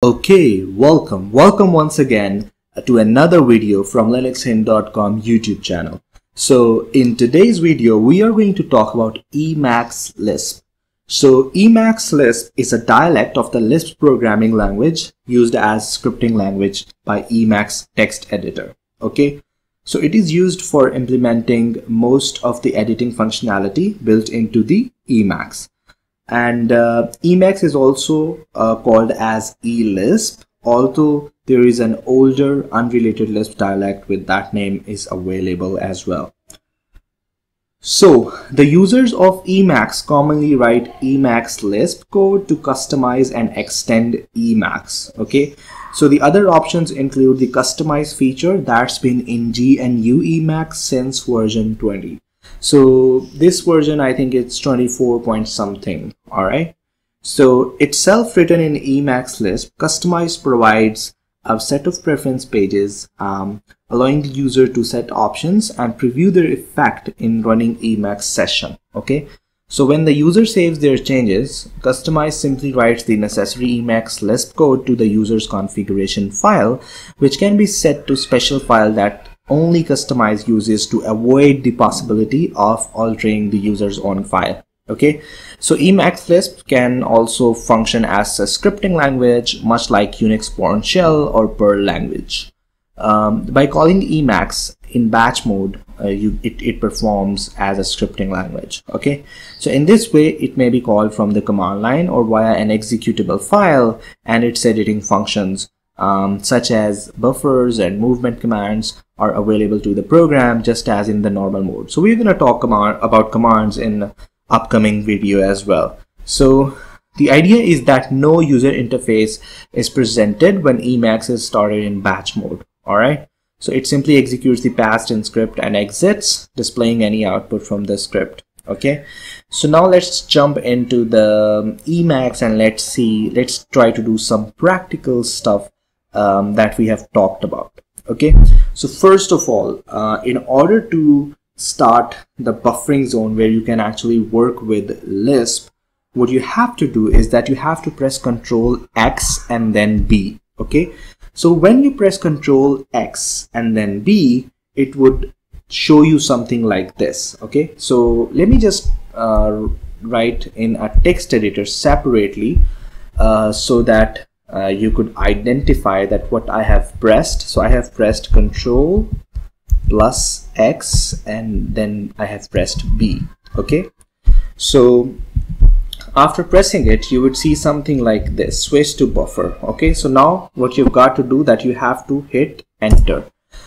Okay, welcome. Welcome once again to another video from linuxhint.com YouTube channel. So in today's video, we are going to talk about Emacs Lisp. So Emacs Lisp is a dialect of the Lisp programming language used as scripting language by Emacs text editor. Okay. So it is used for implementing most of the editing functionality built into the Emacs and uh, Emacs is also uh, called as eLisp although there is an older unrelated Lisp dialect with that name is available as well. So the users of Emacs commonly write Emacs Lisp code to customize and extend Emacs. Okay, so the other options include the customize feature that's been in GNU Emacs since version 20. So this version, I think it's 24 point something. All right. So itself written in Emacs Lisp, Customize provides a set of preference pages, um, allowing the user to set options and preview their effect in running Emacs session. Okay. So when the user saves their changes, Customize simply writes the necessary Emacs Lisp code to the user's configuration file, which can be set to special file that only customize uses to avoid the possibility of altering the user's own file okay? So emacs lisp can also function as a scripting language much like unix bourne shell or perl language. Um, by calling emacs in batch mode uh, you it, it performs as a scripting language okay? So in this way it may be called from the command line or via an executable file and its editing functions um, such as buffers and movement commands are available to the program just as in the normal mode. So we're going to talk about, commands in upcoming video as well. So the idea is that no user interface is presented when Emacs is started in batch mode. All right. So it simply executes the passed in script and exits, displaying any output from the script. Okay. So now let's jump into the Emacs and let's see, let's try to do some practical stuff um, that we have talked about okay? So first of all uh, in order to start the buffering zone where you can actually work with Lisp what you have to do is that you have to press control X and then B okay? So when you press control X and then B it would show you something like this okay? So let me just uh, write in a text editor separately uh, so that uh, you could identify that what I have pressed. So I have pressed Control plus X and then I have pressed B. Okay. So after pressing it, you would see something like this, switch to buffer. Okay. So now what you've got to do that you have to hit enter.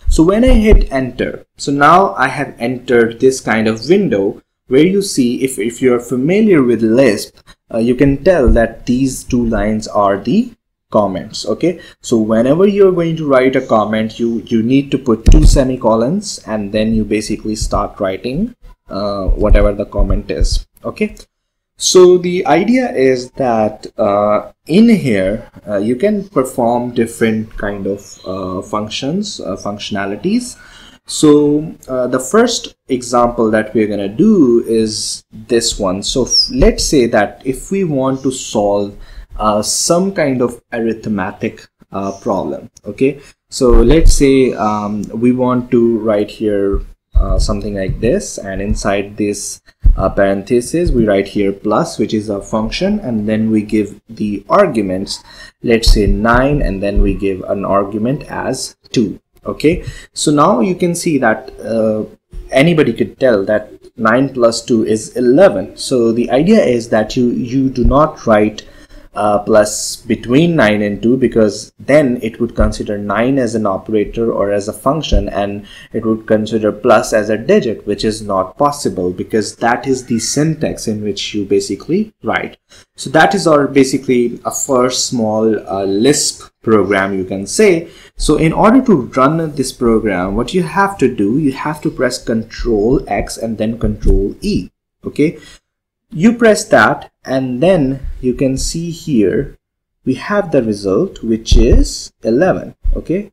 So when I hit enter, so now I have entered this kind of window where you see if, if you're familiar with Lisp, uh, you can tell that these two lines are the comments okay? So whenever you're going to write a comment you you need to put two semicolons and then you basically start writing uh, whatever the comment is okay? So the idea is that uh, in here uh, you can perform different kind of uh, functions uh, functionalities. So uh, the first example that we're gonna do is this one. So let's say that if we want to solve uh, some kind of arithmetic uh, problem okay? So let's say um, we want to write here uh, something like this and inside this uh, parenthesis we write here plus which is a function and then we give the arguments let's say 9 and then we give an argument as 2 okay? So now you can see that uh, anybody could tell that 9 plus 2 is 11 so the idea is that you you do not write uh, plus between 9 and 2 because then it would consider 9 as an operator or as a function and it would consider plus as a digit which is not possible because that is the syntax in which you basically write. So that is our basically a first small uh, Lisp program you can say. So in order to run this program what you have to do you have to press control X and then control E okay you press that and then you can see here we have the result which is 11 okay?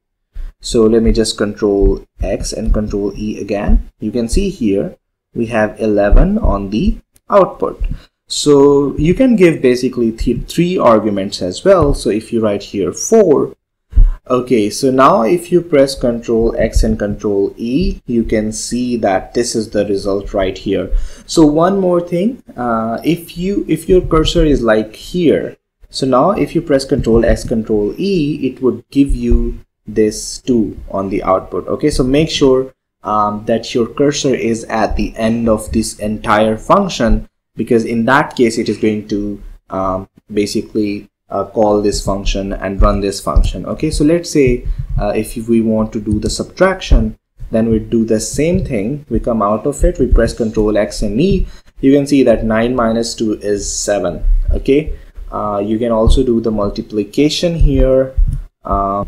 So let me just control X and control E again. You can see here we have 11 on the output. So you can give basically th three arguments as well. So if you write here 4 okay so now if you press Control X and Control E you can see that this is the result right here. So one more thing uh, if you if your cursor is like here so now if you press Control X Control E it would give you this 2 on the output. Okay so make sure um, that your cursor is at the end of this entire function because in that case it is going to um, basically uh, call this function and run this function okay? So let's say uh, if we want to do the subtraction then we do the same thing. We come out of it. We press ctrl x and e. You can see that 9 minus 2 is 7 okay? Uh, you can also do the multiplication here. Uh,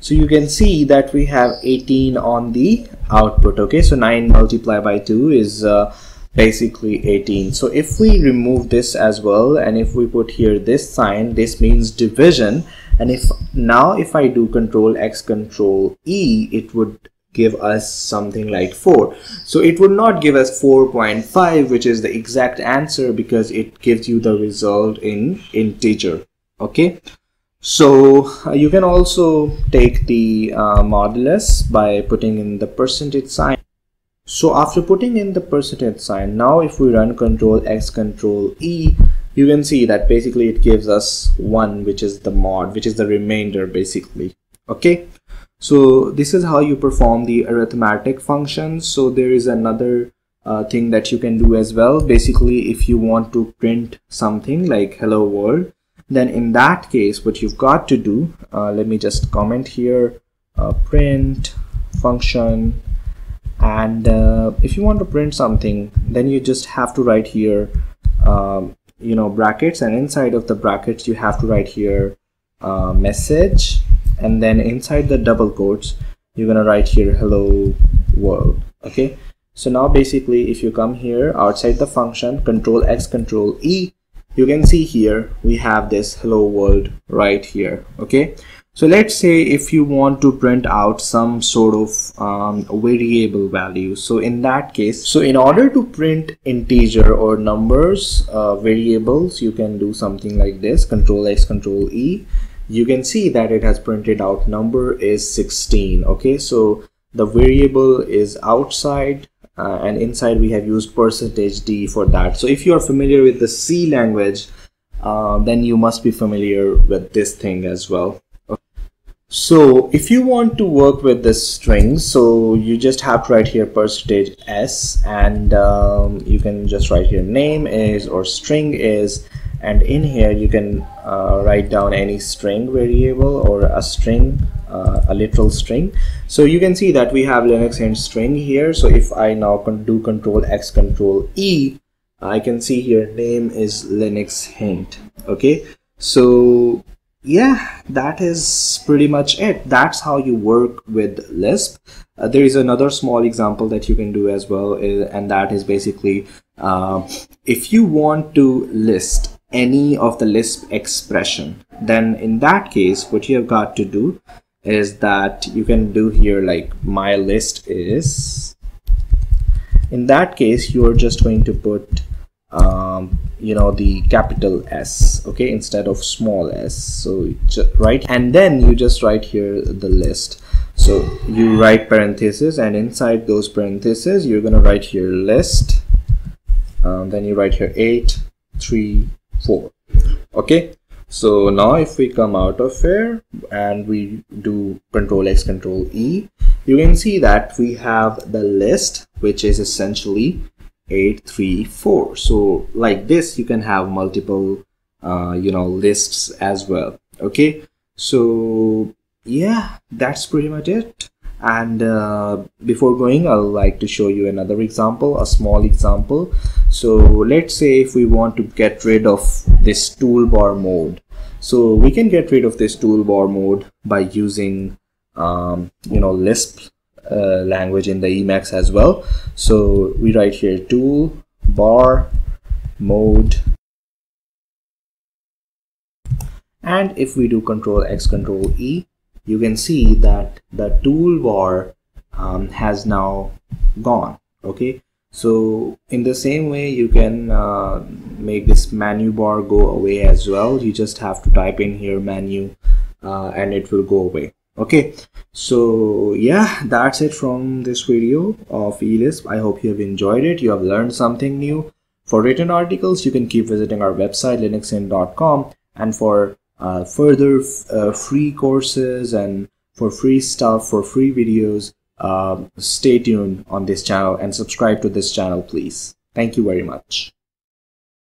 so you can see that we have 18 on the output okay? So 9 multiplied by 2 is uh, basically 18 so if we remove this as well and if we put here this sign this means division. And if now if I do control X control E it would give us something like 4 so it would not give us 4.5 which is the exact answer because it gives you the result in integer. Okay? So uh, you can also take the uh, modulus by putting in the percentage sign so after putting in the percentage sign, now if we run control X control E, you can see that basically it gives us 1 which is the mod, which is the remainder basically. Okay. So this is how you perform the arithmetic functions. So there is another uh, thing that you can do as well. Basically, if you want to print something like hello world, then in that case, what you've got to do, uh, let me just comment here, uh, print function and uh, if you want to print something then you just have to write here um, you know brackets. And inside of the brackets you have to write here uh, message. And then inside the double quotes you're gonna write here hello world. Okay? So now basically if you come here outside the function control X control E you can see here we have this hello world right here. Okay so let's say if you want to print out some sort of um, variable value. So in that case, so in order to print integer or numbers, uh, variables, you can do something like this, control X, control E. You can see that it has printed out number is 16. Okay, so the variable is outside uh, and inside we have used percentage D for that. So if you are familiar with the C language, uh, then you must be familiar with this thing as well. So if you want to work with the strings, so you just have to write here percentage s and um, you can just write here name is or string is and in here you can uh, write down any string variable or a string uh, a literal string. So you can see that we have linux hint string here. So if i now can do control x control e i can see here name is linux hint. Okay? So yeah that is pretty much it. That's how you work with lisp. Uh, there is another small example that you can do as well uh, and that is basically uh, if you want to list any of the lisp expression then in that case what you have got to do is that you can do here like my list is in that case you're just going to put um, you know the capital S okay instead of small s. So right? And then you just write here the list. So you write parentheses and inside those parentheses you're gonna write here list. Um, then you write here 8 3 4 okay? So now if we come out of here and we do control x control e you can see that we have the list which is essentially 834 so like this you can have multiple uh, you know lists as well. Okay? So yeah that's pretty much it. And uh, before going I'll like to show you another example a small example. So let's say if we want to get rid of this toolbar mode. So we can get rid of this toolbar mode by using um, you know Lisp uh, language in the Emacs as well. So we write here tool bar mode. And if we do control X control E you can see that the toolbar um, has now gone okay? So in the same way you can uh, make this menu bar go away as well. You just have to type in here menu uh, and it will go away okay so yeah that's it from this video of elisp. I hope you have enjoyed it. You have learned something new. For written articles you can keep visiting our website linuxhint.com and for uh, further uh, free courses and for free stuff for free videos uh, stay tuned on this channel and subscribe to this channel please. Thank you very much